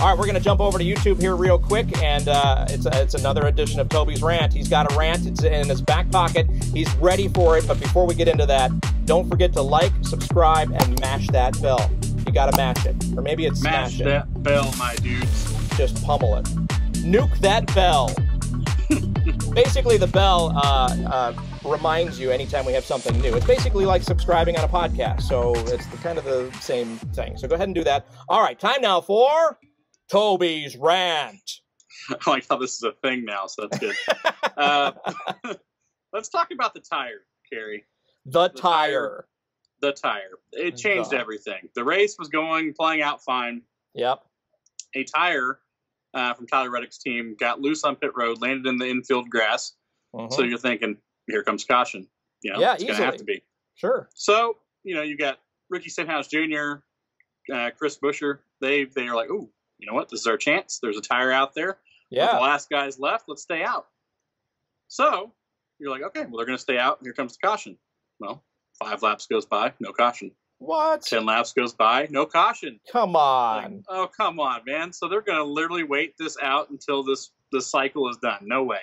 All right, we're going to jump over to YouTube here real quick, and uh, it's it's another edition of Toby's rant. He's got a rant; it's in his back pocket. He's ready for it. But before we get into that, don't forget to like, subscribe, and mash that bell. You got to mash it, or maybe it's Mash smash it. that bell, my dudes. Just pummel it. Nuke that bell. basically, the bell uh, uh, reminds you anytime we have something new. It's basically like subscribing on a podcast, so it's the, kind of the same thing. So go ahead and do that. All right, time now for Toby's rant. I like how this is a thing now, so that's good. uh, let's talk about the tire, Carrie. The, The tire. The tire. It changed The- everything. The race was going, playing out fine. Yep. A tire uh, from Tyler Reddick's team got loose on pit road, landed in the infield grass. Mhm. So you're thinking, here comes caution. You know, Yeah, it's going to have to be. sure. So, you know, you got Ricky Stenhouse Jr., uh, Chris Buescher. They they are like, ooh, you know what? This is our chance. There's a tire out there. We're The last guy's left. Let's stay out. So you're like, okay, well, they're going to stay out. Here comes the caution. Well, five laps goes by, no caution. What? Ten laps goes by, no caution. Come Like, on. oh, come on, man. So they're going to literally wait this out until this this cycle is done. No way.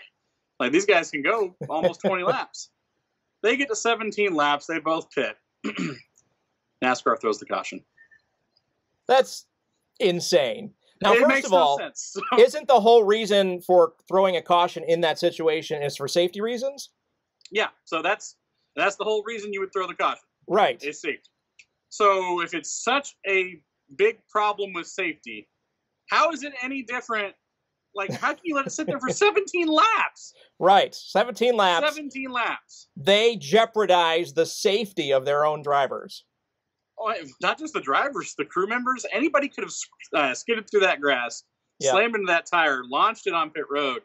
Like these guys can go almost 20 laps. They get to 17 laps. They both pit. NASCAR throws the caution. That's insane. Now, it first makes of no all, sense. Isn't the whole reason for throwing a caution in that situation is for safety reasons? yeah, so that's that's the whole reason you would throw the caution. Right. is safety. So if it's such a big problem with safety, how is it any different? Like, how can you let it sit there for 17 laps? Right. 17 laps. 17 laps. They jeopardize the safety of their own drivers. Oh, Not just the drivers, the crew members. Anybody could have uh, skidded through that grass, Yeah. slammed into that tire, launched it on pit road,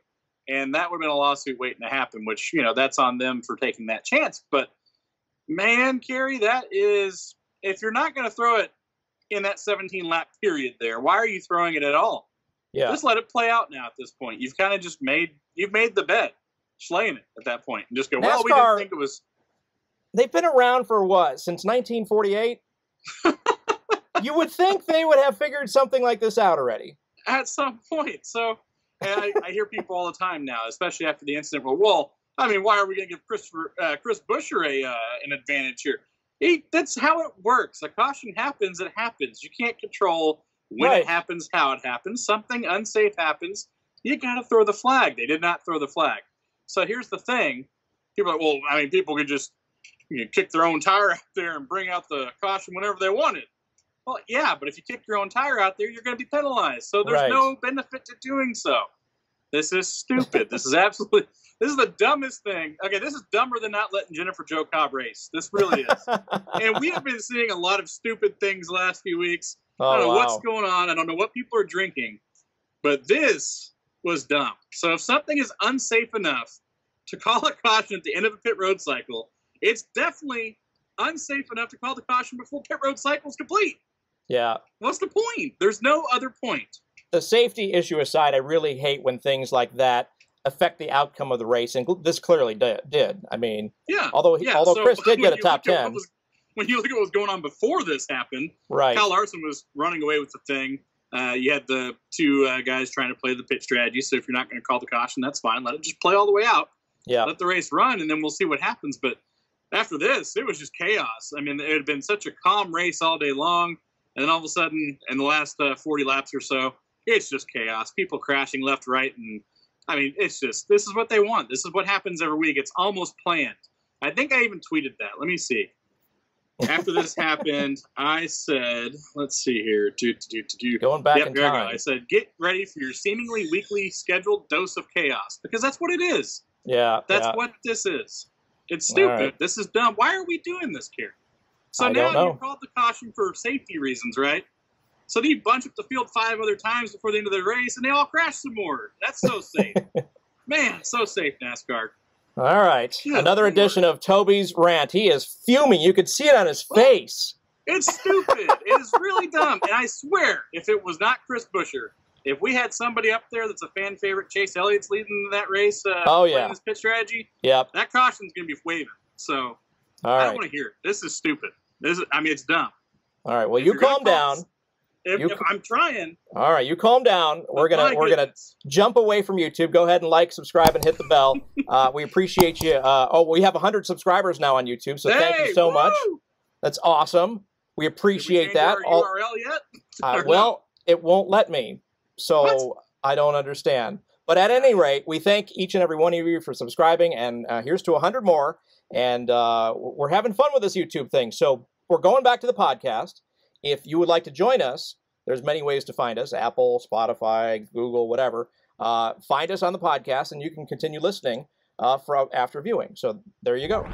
and that would have been a lawsuit waiting to happen. Which you know that's on them for taking that chance. But man, Kerry, that is if you're not going to throw it in that 17 lap period there, why are you throwing it at all? Yeah. Just let it play out now at this point. You've kind of just made you've made the bet, slaying it at that point, and just go. Well, we NASCAR- didn't think it was. They've been around for what? Since 1948? you would think they would have figured something like this out already. at some point. So I, I hear people all the time now, especially after the incident. Well, well, I mean, why are we going to give Christopher uh, Chris Buescher a uh, an advantage here? He, that's how it works. A caution happens, it happens. You can't control when Right. it happens, how it happens. Something unsafe happens. You got to throw the flag. They did not throw the flag. So here's the thing: people are like, well, I mean, people could just you know, kick their own tire out there and bring out the caution whenever they wanted. Well, yeah, but if you kick your own tire out there, you're going to be penalized. So there's Right. no benefit to doing so. This is stupid. this is absolutely. This is the dumbest thing. Okay, this is dumber than not letting Jennifer Jo Cobb race. This really is. and we have been seeing a lot of stupid things last few weeks. Oh, I oh, don't know wow. what's going on. I don't know what people are drinking, but this was dumb. So if something is unsafe enough to call a caution at the end of a pit road cycle, it's definitely unsafe enough to call the caution before pit road cycle is complete. yeah. What's the point? There's no other point. The safety issue aside, I really hate when things like that affect the outcome of the race, and this clearly did. did. I mean, Yeah. although he, yeah. although so Chris did get a top look at what ten, was- when you look at what was going on before this happened, right? Kyle Larson was running away with the thing. Uh, you had the two uh, guys trying to play the pit strategy. So if you're not going to call the caution, that's fine. Let it just play all the way out. Yeah. Let the race run, and then we'll see what happens. But after this, it was just chaos. I mean, it had been such a calm race all day long, and then all of a sudden, in the last uh, 40 laps or so, it's just chaos. People crashing left, right, and I mean, it's just this is what they want. This is what happens every week. It's almost planned. I think I even tweeted that. Let me see. After this happened, I said, let's see here. Do, do, do, do. Going back Yep, in time. I said, get ready for your seemingly weekly scheduled dose of chaos because that's what it is. Yeah. That's yeah. what this is. It's stupid. right. This is dumb. Why are we doing this, Kieran? So I now you called the caution for safety reasons, right? So then you bunch up the field five other times before the end of the race, and they all crash some more. That's so safe. Man, so safe, NASCAR. All right. Good Another Lord. edition of Toby's rant. He is fuming. You could see it on his face. It's stupid. it is really dumb. And I swear, if it was not Chris Buescher, if we had somebody up there that's a fan favorite, Chase Elliott's leading that race, uh, Oh, yeah. this pit strategy, Yep. that caution's going to be waving. So All I right. don't want to hear it. This is stupid. This is, I mean, it's dumb. All right. Well, If you calm down. If, You if I'm trying. All right, you calm down. We're gonna we're gonna jump away from YouTube. Go ahead and like, subscribe, and hit the bell. Uh, we appreciate you. Uh, oh, we have 100 subscribers now on YouTube, so thank you Hey, so much. That's awesome. We Did we appreciate that. All- URL yet? uh, well, it won't let me, so What? I don't understand. But at any rate, we thank each and every one of you for subscribing, and uh, here's to 100 more. And uh, we're having fun with this YouTube thing. So we're going back to the podcast. If you would like to join us, there's many ways to find us: Apple, Spotify, Google, whatever. Uh, find us on the podcast, and you can continue listening uh, for after viewing. So there you go.